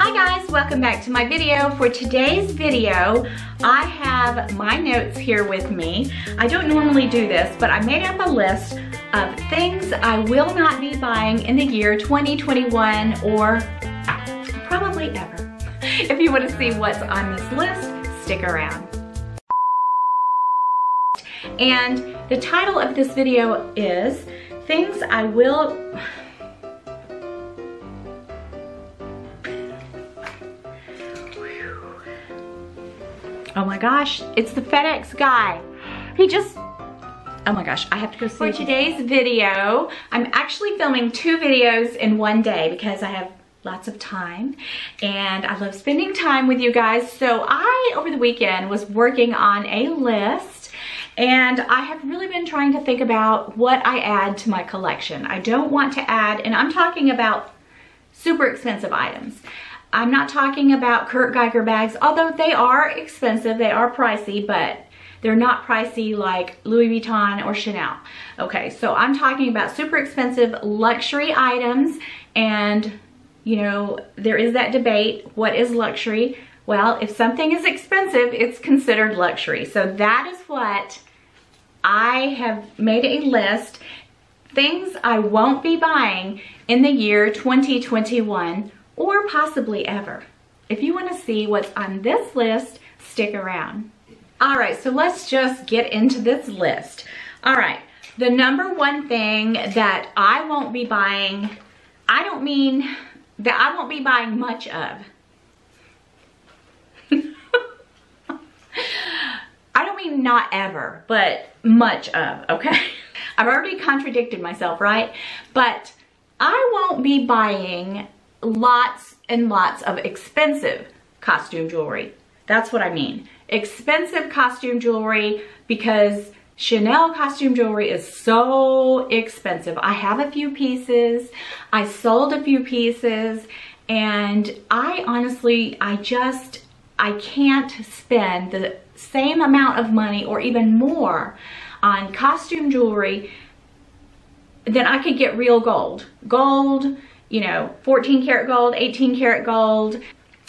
Hi guys, welcome back to my video. For today's video, I have my notes here with me. I don't normally do this, but I made up a list of things I will not be buying in the year 2021 or probably ever. If you want to see what's on this list, stick around. And the title of this video is Things I Will Oh my gosh, it's the FedEx guy. He just, oh my gosh, I have to go see For today's video, I'm actually filming two videos in one day because I have lots of time and I love spending time with you guys. So I, over the weekend, was working on a list and I have really been trying to think about what I add to my collection. I don't want to add, and I'm talking about super expensive items. I'm not talking about Kurt Geiger bags, although they are expensive, they are pricey, but they're not pricey like Louis Vuitton or Chanel. Okay, so I'm talking about super expensive luxury items and you know, there is that debate, what is luxury? Well, if something is expensive, it's considered luxury. So that is what I have made a list, things I won't be buying in the year 2021 or possibly ever. If you wanna see what's on this list, stick around. All right, so let's just get into this list. All right, the number one thing that I won't be buying, I don't mean that I won't be buying much of. I don't mean not ever, but much of, okay? I've already contradicted myself, right? But I won't be buying lots and lots of expensive costume jewelry. That's what I mean. Expensive costume jewelry because Chanel costume jewelry is so expensive. I have a few pieces. I sold a few pieces and I honestly, I just, I can't spend the same amount of money or even more on costume jewelry than I could get real gold. Gold, you know, 14 karat gold, 18 karat gold,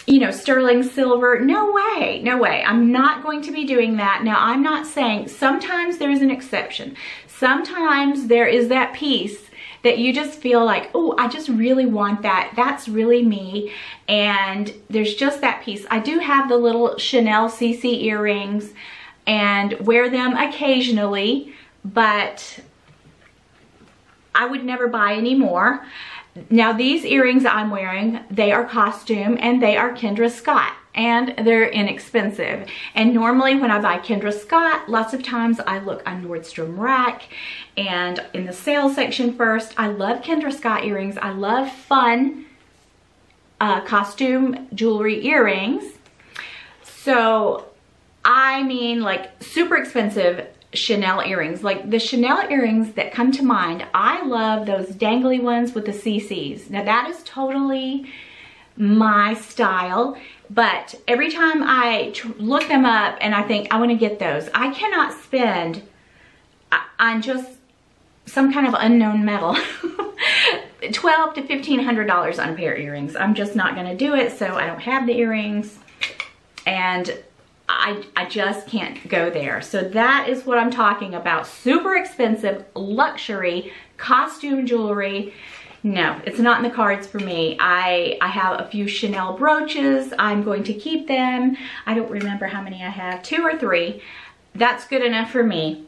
you know, sterling silver. No way, no way. I'm not going to be doing that. Now, I'm not saying sometimes there's an exception. Sometimes there is that piece that you just feel like, oh, I just really want that. That's really me. And there's just that piece. I do have the little Chanel CC earrings and wear them occasionally, but I would never buy any more. Now these earrings I'm wearing, they are costume and they are Kendra Scott and they're inexpensive. And normally when I buy Kendra Scott, lots of times I look on Nordstrom Rack and in the sales section first. I love Kendra Scott earrings. I love fun uh, costume jewelry earrings. So I mean like super expensive Chanel earrings. Like the Chanel earrings that come to mind, I love those dangly ones with the CCs. Now that is totally my style, but every time I look them up and I think I wanna get those, I cannot spend on just some kind of unknown metal. 12 to $1,500 on a pair of earrings. I'm just not gonna do it, so I don't have the earrings. And I, I just can't go there. So that is what I'm talking about. Super expensive luxury costume jewelry. No, it's not in the cards for me. I, I have a few Chanel brooches. I'm going to keep them. I don't remember how many I have, two or three. That's good enough for me.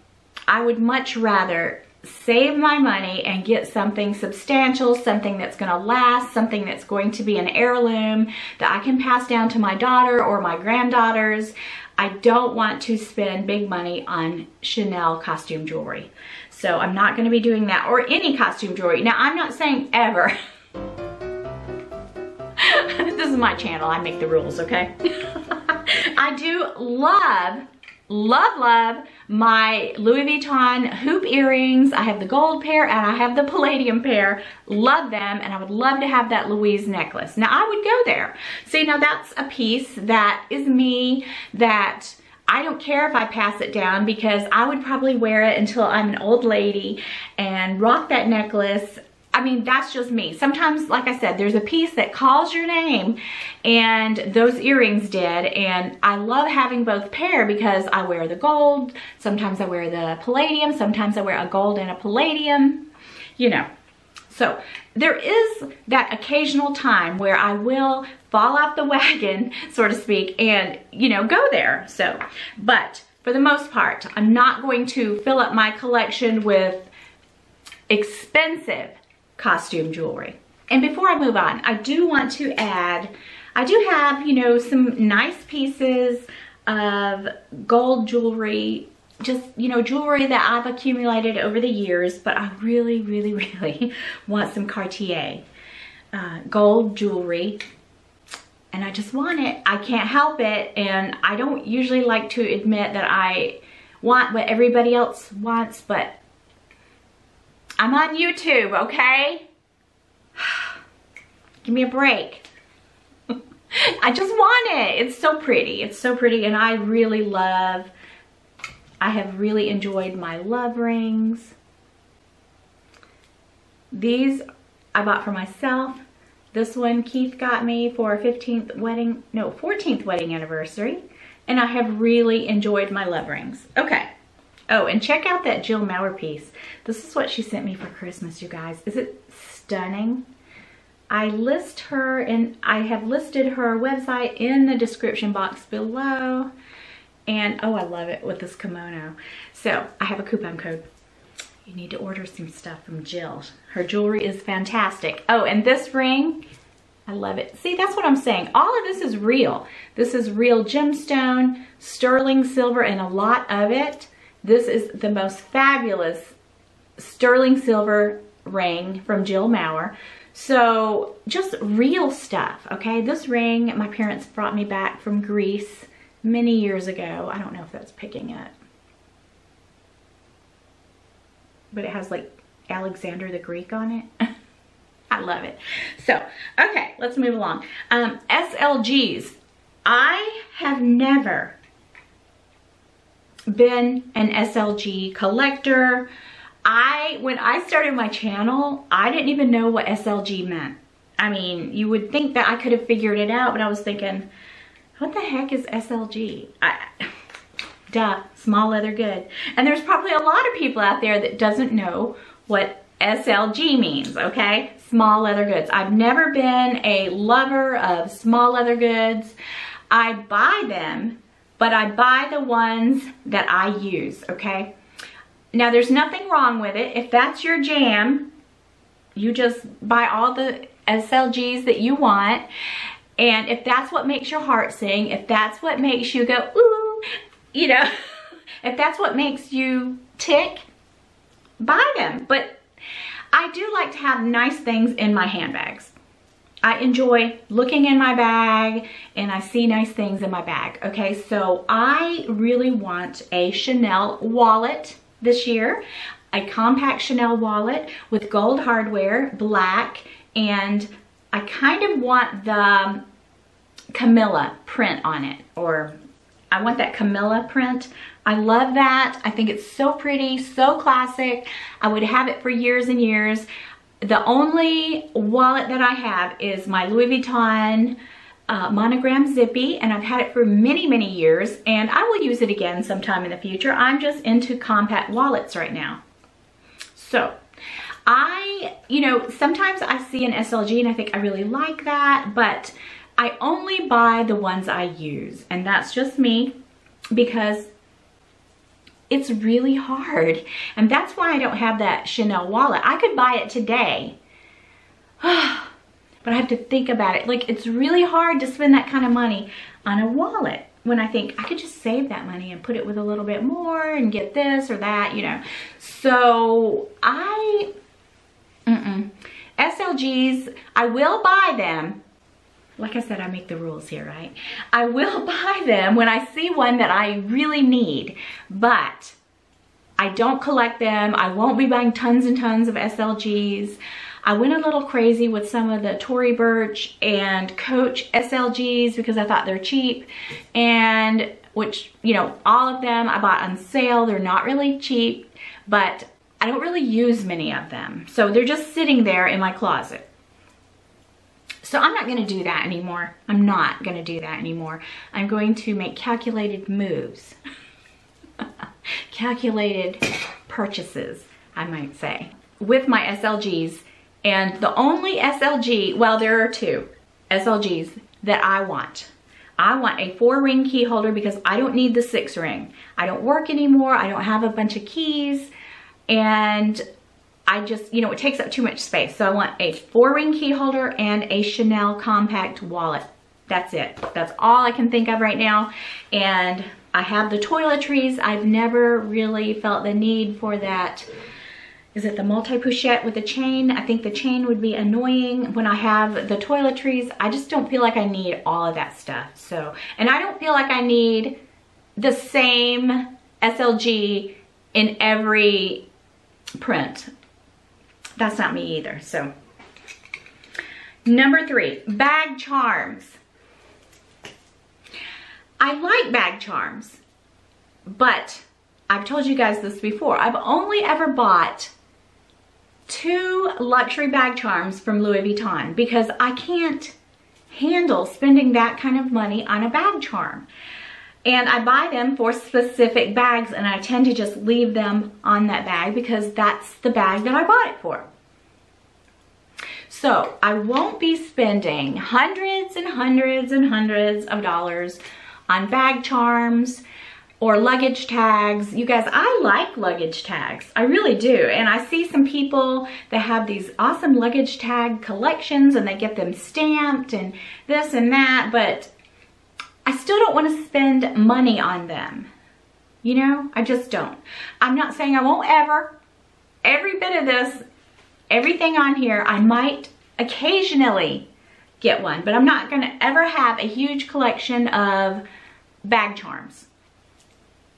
I would much rather save my money and get something substantial, something that's gonna last, something that's going to be an heirloom that I can pass down to my daughter or my granddaughters. I don't want to spend big money on Chanel costume jewelry. So I'm not gonna be doing that or any costume jewelry. Now I'm not saying ever. this is my channel, I make the rules, okay? I do love love, love my Louis Vuitton hoop earrings. I have the gold pair and I have the palladium pair. Love them and I would love to have that Louise necklace. Now I would go there. See, now that's a piece that is me that I don't care if I pass it down because I would probably wear it until I'm an old lady and rock that necklace I mean, that's just me. Sometimes, like I said, there's a piece that calls your name and those earrings did. And I love having both pair because I wear the gold. Sometimes I wear the palladium. Sometimes I wear a gold and a palladium, you know. So there is that occasional time where I will fall off the wagon, so to speak, and, you know, go there. So, but for the most part, I'm not going to fill up my collection with expensive costume jewelry. And before I move on, I do want to add, I do have, you know, some nice pieces of gold jewelry, just, you know, jewelry that I've accumulated over the years, but I really, really, really want some Cartier uh, gold jewelry and I just want it. I can't help it. And I don't usually like to admit that I want what everybody else wants, but I'm on YouTube, okay? Give me a break. I just want it. It's so pretty. It's so pretty and I really love, I have really enjoyed my love rings. These I bought for myself. This one Keith got me for 15th wedding, no, 14th wedding anniversary. And I have really enjoyed my love rings. Okay. Oh, and check out that Jill Maurer piece. This is what she sent me for Christmas, you guys. Is it stunning? I list her and I have listed her website in the description box below. And oh, I love it with this kimono. So I have a coupon code. You need to order some stuff from Jill. Her jewelry is fantastic. Oh, and this ring, I love it. See, that's what I'm saying. All of this is real. This is real gemstone, sterling silver, and a lot of it this is the most fabulous sterling silver ring from Jill Maurer. So just real stuff, okay? This ring, my parents brought me back from Greece many years ago. I don't know if that's picking it. But it has like Alexander the Greek on it. I love it. So, okay, let's move along. Um, SLGs. I have never been an SLG collector. I, when I started my channel, I didn't even know what SLG meant. I mean, you would think that I could have figured it out, but I was thinking, what the heck is SLG? I, duh, small leather good. And there's probably a lot of people out there that doesn't know what SLG means, okay? Small leather goods. I've never been a lover of small leather goods. I buy them but I buy the ones that I use, okay? Now there's nothing wrong with it. If that's your jam, you just buy all the SLGs that you want. And if that's what makes your heart sing, if that's what makes you go, ooh, you know, if that's what makes you tick, buy them. But I do like to have nice things in my handbags. I enjoy looking in my bag and I see nice things in my bag. Okay, so I really want a Chanel wallet this year, a compact Chanel wallet with gold hardware, black, and I kind of want the Camellia print on it, or I want that Camellia print. I love that. I think it's so pretty, so classic. I would have it for years and years. The only wallet that I have is my Louis Vuitton uh, monogram zippy and I've had it for many, many years and I will use it again sometime in the future. I'm just into compact wallets right now. So I, you know, sometimes I see an SLG and I think I really like that, but I only buy the ones I use and that's just me because it's really hard. And that's why I don't have that Chanel wallet. I could buy it today, but I have to think about it. Like it's really hard to spend that kind of money on a wallet when I think I could just save that money and put it with a little bit more and get this or that, you know. So I, mm -mm. SLGs, I will buy them like I said, I make the rules here, right? I will buy them when I see one that I really need, but I don't collect them. I won't be buying tons and tons of SLGs. I went a little crazy with some of the Tory Burch and Coach SLGs because I thought they're cheap and which, you know, all of them I bought on sale. They're not really cheap, but I don't really use many of them. So they're just sitting there in my closet. So I'm not gonna do that anymore. I'm not gonna do that anymore. I'm going to make calculated moves. calculated purchases, I might say, with my SLGs. And the only SLG, well, there are two SLGs that I want. I want a four ring key holder because I don't need the six ring. I don't work anymore. I don't have a bunch of keys and I just, you know, it takes up too much space. So I want a four ring key holder and a Chanel compact wallet. That's it. That's all I can think of right now. And I have the toiletries. I've never really felt the need for that. Is it the multi-pochette with the chain? I think the chain would be annoying when I have the toiletries. I just don't feel like I need all of that stuff. So, and I don't feel like I need the same SLG in every print. That's not me either, so. Number three, bag charms. I like bag charms, but I've told you guys this before. I've only ever bought two luxury bag charms from Louis Vuitton because I can't handle spending that kind of money on a bag charm. And I buy them for specific bags and I tend to just leave them on that bag because that's the bag that I bought it for. So I won't be spending hundreds and hundreds and hundreds of dollars on bag charms or luggage tags. You guys, I like luggage tags. I really do. And I see some people that have these awesome luggage tag collections and they get them stamped and this and that. But I still don't want to spend money on them. You know, I just don't. I'm not saying I won't ever. Every bit of this, everything on here, I might occasionally get one, but I'm not going to ever have a huge collection of bag charms.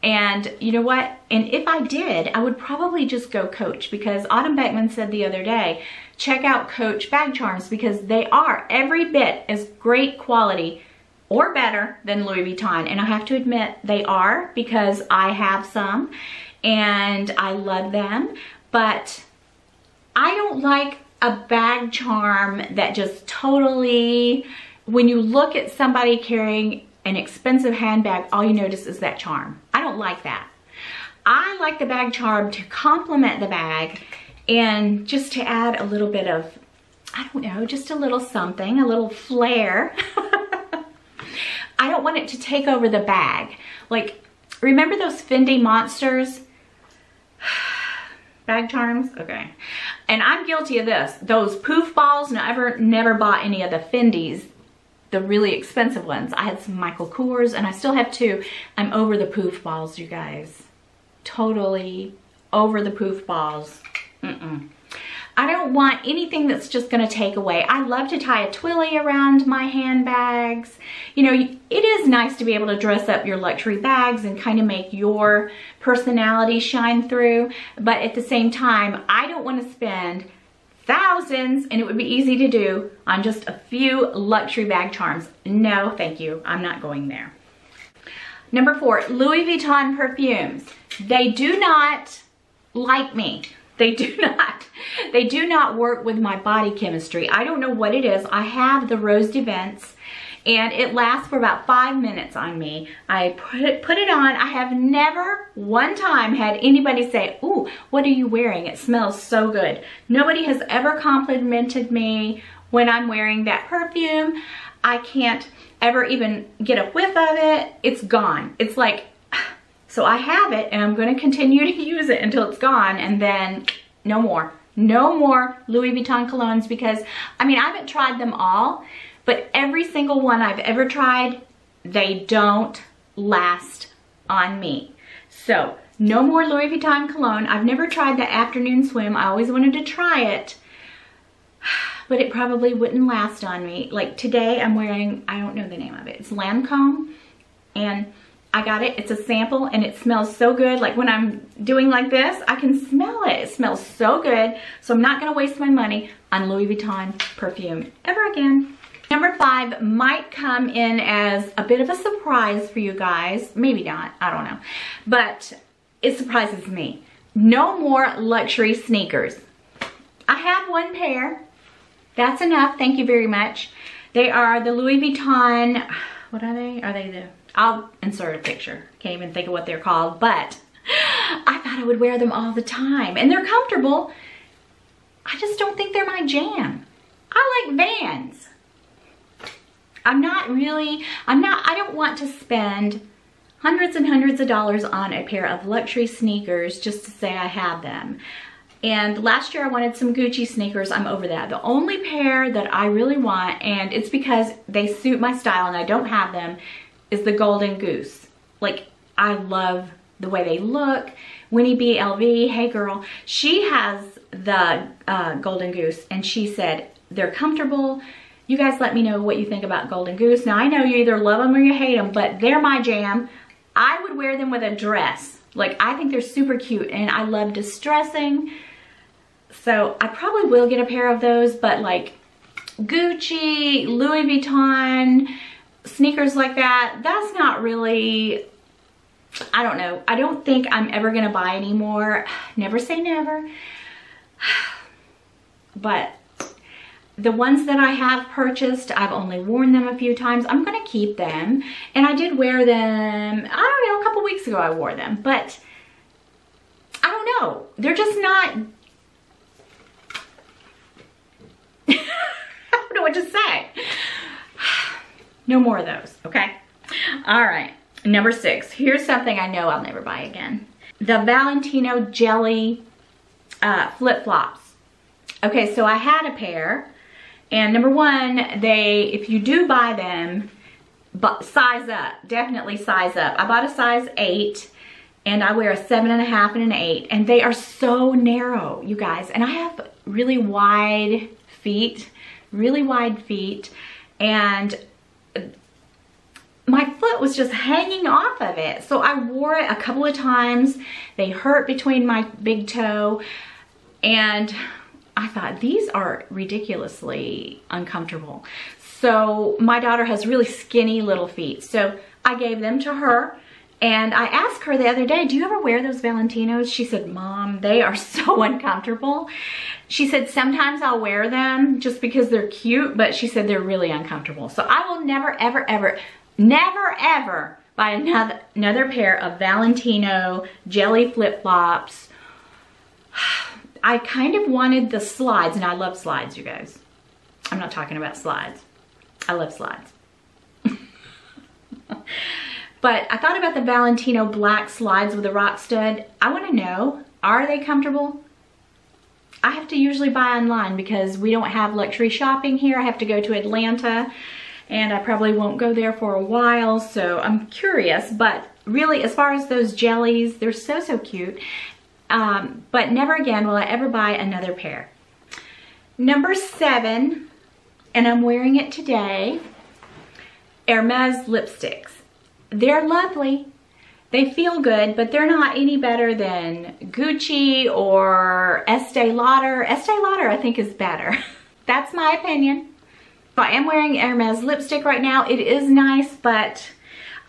And you know what? And if I did, I would probably just go Coach because Autumn Beckman said the other day, check out Coach bag charms because they are every bit as great quality or better than Louis Vuitton. And I have to admit they are because I have some and I love them. But I don't like a bag charm that just totally, when you look at somebody carrying an expensive handbag, all you notice is that charm. I don't like that. I like the bag charm to complement the bag and just to add a little bit of, I don't know, just a little something, a little flair. I don't want it to take over the bag. Like, remember those Fendi Monsters? bag charms? Okay. And I'm guilty of this. Those poof balls, never, never bought any of the Fendi's, the really expensive ones. I had some Michael Kors and I still have two. I'm over the poof balls, you guys. Totally over the poof balls. Mm-mm. I don't want anything that's just gonna take away. I love to tie a twilly around my handbags. You know, it is nice to be able to dress up your luxury bags and kind of make your personality shine through. But at the same time, I don't wanna spend thousands, and it would be easy to do, on just a few luxury bag charms. No, thank you, I'm not going there. Number four, Louis Vuitton perfumes. They do not like me. They do not. They do not work with my body chemistry. I don't know what it is. I have the Rose des Vents and it lasts for about five minutes on me. I put it, put it on. I have never one time had anybody say, ooh, what are you wearing? It smells so good. Nobody has ever complimented me when I'm wearing that perfume. I can't ever even get a whiff of it. It's gone. It's like so I have it and I'm gonna continue to use it until it's gone and then no more. No more Louis Vuitton colognes because, I mean, I haven't tried them all, but every single one I've ever tried, they don't last on me. So no more Louis Vuitton cologne. I've never tried the afternoon swim. I always wanted to try it, but it probably wouldn't last on me. Like today I'm wearing, I don't know the name of it. It's Lancome and I got it. It's a sample and it smells so good. Like when I'm doing like this, I can smell it. It smells so good. So I'm not gonna waste my money on Louis Vuitton perfume ever again. Number five might come in as a bit of a surprise for you guys. Maybe not, I don't know. But it surprises me. no more luxury sneakers. I have one pair. That's enough. Thank you very much. They are the Louis Vuitton, what are they? Are they the, I'll insert a picture. Can't even think of what they're called, but I thought I would wear them all the time. And they're comfortable. I just don't think they're my jam. I like Vans. I'm not really, I'm not, I don't want to spend hundreds and hundreds of dollars on a pair of luxury sneakers just to say I have them. And last year I wanted some Gucci sneakers. I'm over that. The only pair that I really want, and it's because they suit my style and I don't have them, is the Golden Goose. Like, I love the way they look. Winnie B. LV, hey girl, she has the uh, Golden Goose and she said they're comfortable. You guys let me know what you think about Golden Goose. Now I know you either love them or you hate them, but they're my jam. I would wear them with a dress. Like I think they're super cute and I love distressing. So I probably will get a pair of those, but like Gucci, Louis Vuitton, sneakers like that, that's not really, I don't know. I don't think I'm ever gonna buy anymore. Never say never. But the ones that I have purchased, I've only worn them a few times. I'm gonna keep them. And I did wear them, I don't know, a couple weeks ago I wore them, but I don't know. They're just not I don't know what to say. No more of those, okay? All right, number six. Here's something I know I'll never buy again. The Valentino Jelly uh, flip-flops. Okay, so I had a pair. And number one, they, if you do buy them, but size up, definitely size up. I bought a size eight and I wear a seven and a half and an eight and they are so narrow, you guys. And I have really wide feet really wide feet, and my foot was just hanging off of it. So I wore it a couple of times. They hurt between my big toe, and I thought these are ridiculously uncomfortable. So my daughter has really skinny little feet. So I gave them to her and I asked her the other day, do you ever wear those Valentinos? She said, mom, they are so uncomfortable. She said, sometimes I'll wear them just because they're cute, but she said they're really uncomfortable. So I will never, ever, ever, never, ever buy another, another pair of Valentino jelly flip-flops. I kind of wanted the slides, and I love slides, you guys. I'm not talking about slides. I love slides. but I thought about the Valentino black slides with a rock stud. I want to know, are they comfortable? I have to usually buy online because we don't have luxury shopping here. I have to go to Atlanta and I probably won't go there for a while. So I'm curious, but really as far as those jellies, they're so, so cute. Um, but never again will I ever buy another pair. Number seven, and I'm wearing it today, Hermes lipsticks. They're lovely. They feel good, but they're not any better than Gucci or Estee Lauder. Estee Lauder I think is better. That's my opinion. I am wearing Hermes lipstick right now. It is nice, but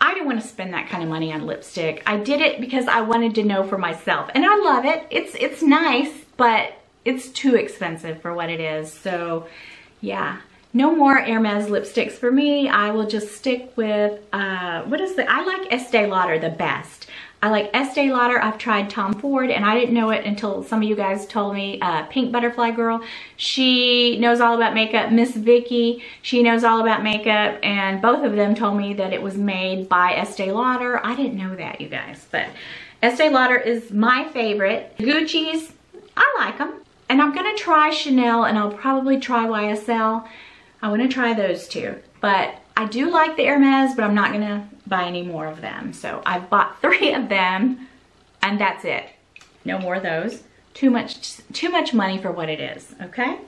I didn't want to spend that kind of money on lipstick. I did it because I wanted to know for myself. And I love it. It's, it's nice, but it's too expensive for what it is. So yeah, no more Hermes lipsticks for me. I will just stick with, uh, what is the, I like Estee Lauder the best. I like Estee Lauder. I've tried Tom Ford and I didn't know it until some of you guys told me. Uh, Pink Butterfly Girl, she knows all about makeup. Miss Vicky, she knows all about makeup and both of them told me that it was made by Estee Lauder. I didn't know that, you guys, but Estee Lauder is my favorite. Gucci's, I like them. And I'm gonna try Chanel and I'll probably try YSL. I want to try those two. But I do like the Hermes, but I'm not to buy any more of them. So I've bought three of them and that's it. No more of those. Too much, too much money for what it is, okay?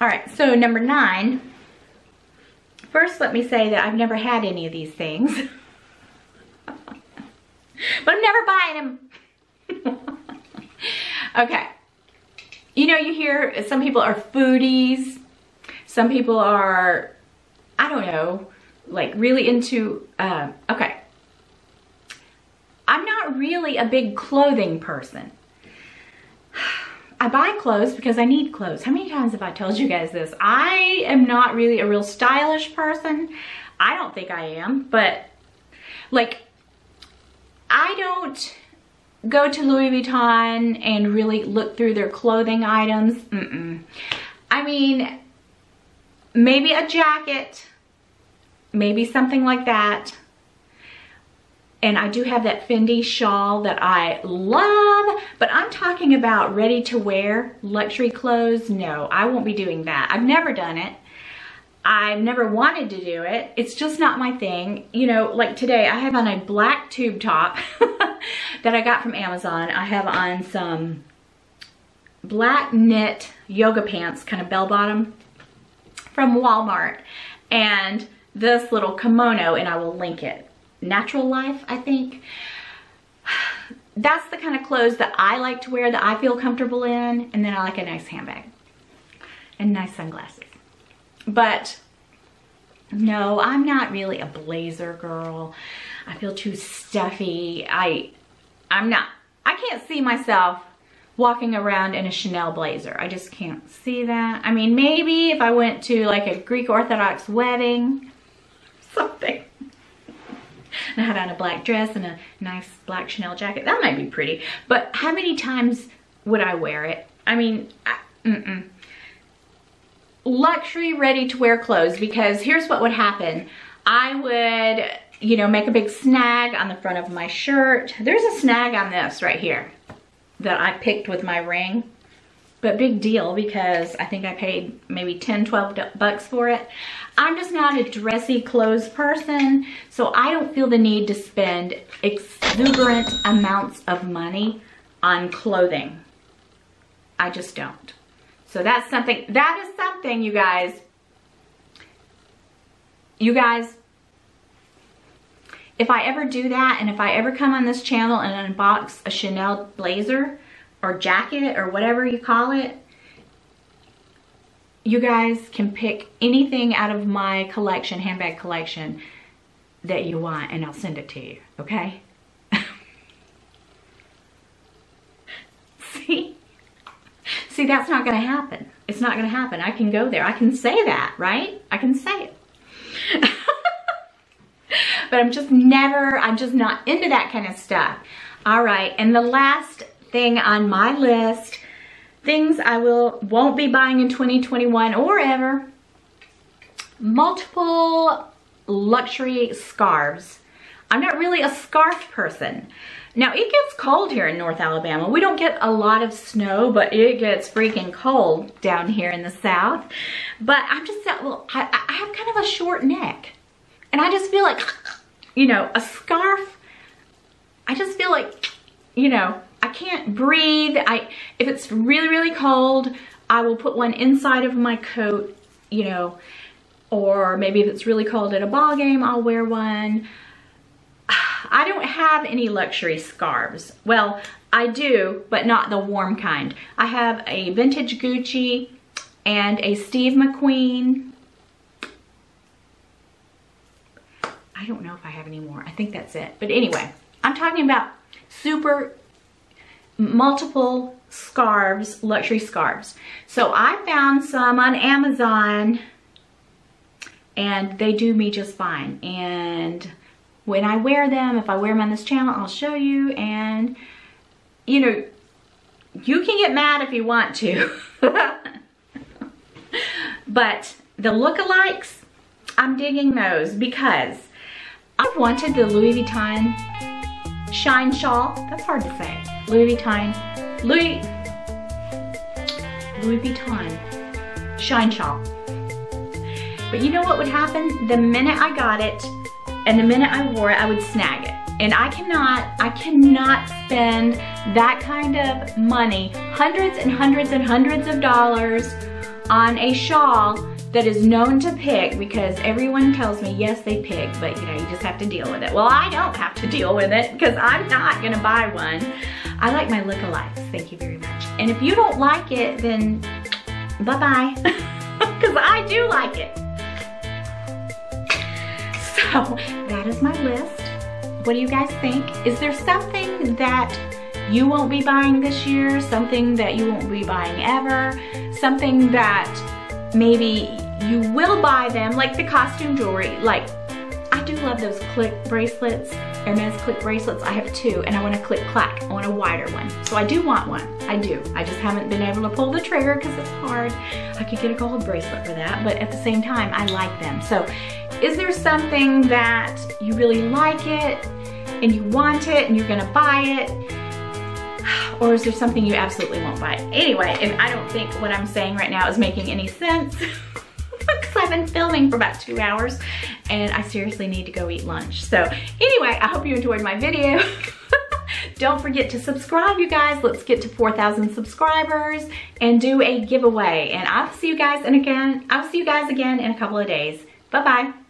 All right, so number nine. First, let me say that I've never had any of these things. but I'm never buying them. okay. You know, you hear some people are foodies some people are, I don't know, like really into, uh, okay. I'm not really a big clothing person. I buy clothes because I need clothes. How many times have I told you guys this? I am not really a real stylish person. I don't think I am, but like, I don't go to Louis Vuitton and really look through their clothing items. Mm -mm. I mean, maybe a jacket, maybe something like that. And I do have that Fendi shawl that I love, but I'm talking about ready to wear luxury clothes. No, I won't be doing that. I've never done it. I've never wanted to do it. It's just not my thing. You know, like today I have on a black tube top that I got from Amazon. I have on some black knit yoga pants, kind of bell bottom from Walmart. And this little kimono, and I will link it. Natural Life, I think. That's the kind of clothes that I like to wear, that I feel comfortable in. And then I like a nice handbag and nice sunglasses. But no, I'm not really a blazer girl. I feel too stuffy. I, I'm not, I can't see myself walking around in a Chanel blazer. I just can't see that. I mean, maybe if I went to like a Greek Orthodox wedding. And I had on a black dress and a nice black Chanel jacket. That might be pretty. But how many times would I wear it? I mean, I, mm -mm. Luxury ready to wear clothes because here's what would happen. I would, you know, make a big snag on the front of my shirt. There's a snag on this right here that I picked with my ring. But big deal because I think I paid maybe 10, 12 bucks for it. I'm just not a dressy clothes person, so I don't feel the need to spend exuberant amounts of money on clothing. I just don't. So that's something, that is something you guys, you guys, if I ever do that and if I ever come on this channel and unbox a Chanel blazer or jacket or whatever you call it, you guys can pick anything out of my collection, handbag collection that you want and I'll send it to you, okay? See? See, that's not gonna happen. It's not gonna happen. I can go there. I can say that, right? I can say it. but I'm just never, I'm just not into that kind of stuff. All right, and the last thing on my list, things I will, won't be buying in 2021 or ever, multiple luxury scarves. I'm not really a scarf person. Now it gets cold here in North Alabama. We don't get a lot of snow, but it gets freaking cold down here in the South. But I'm just, well, I, I have kind of a short neck. And I just feel like, you know, a scarf, I just feel like, you know, I can't breathe. I, if it's really, really cold, I will put one inside of my coat, you know, or maybe if it's really cold at a ball game, I'll wear one. I don't have any luxury scarves. Well, I do, but not the warm kind. I have a vintage Gucci and a Steve McQueen I don't know if I have any more. I think that's it. But anyway, I'm talking about super multiple scarves, luxury scarves. So I found some on Amazon and they do me just fine. And when I wear them, if I wear them on this channel, I'll show you. And, you know, you can get mad if you want to. but the lookalikes, I'm digging those because I wanted the Louis Vuitton Shine Shawl. That's hard to say. Louis Vuitton. Louis, Louis Vuitton Shine Shawl. But you know what would happen? The minute I got it and the minute I wore it, I would snag it. And I cannot, I cannot spend that kind of money, hundreds and hundreds and hundreds of dollars on a shawl that is known to pick because everyone tells me, yes, they pick, but you know, you just have to deal with it. Well, I don't have to deal with it because I'm not gonna buy one. I like my lookalikes, thank you very much. And if you don't like it, then bye-bye, because I do like it. So that is my list. What do you guys think? Is there something that you won't be buying this year, something that you won't be buying ever, something that maybe you will buy them, like the costume jewelry. Like, I do love those click bracelets, Hermes click bracelets. I have two, and I want a Clic Clac. I want a wider one. So I do want one. I do. I just haven't been able to pull the trigger because it's hard. I could get a gold bracelet for that, but at the same time, I like them. So is there something that you really like it and you want it and you're gonna buy it? Or is there something you absolutely won't buy? Anyway, and I don't think what I'm saying right now is making any sense. because I've been filming for about two hours and I seriously need to go eat lunch. So anyway, I hope you enjoyed my video. Don't forget to subscribe, you guys. Let's get to 4,000 subscribers and do a giveaway. And I'll see you guys and again, I'll see you guys again in a couple of days. Bye-bye.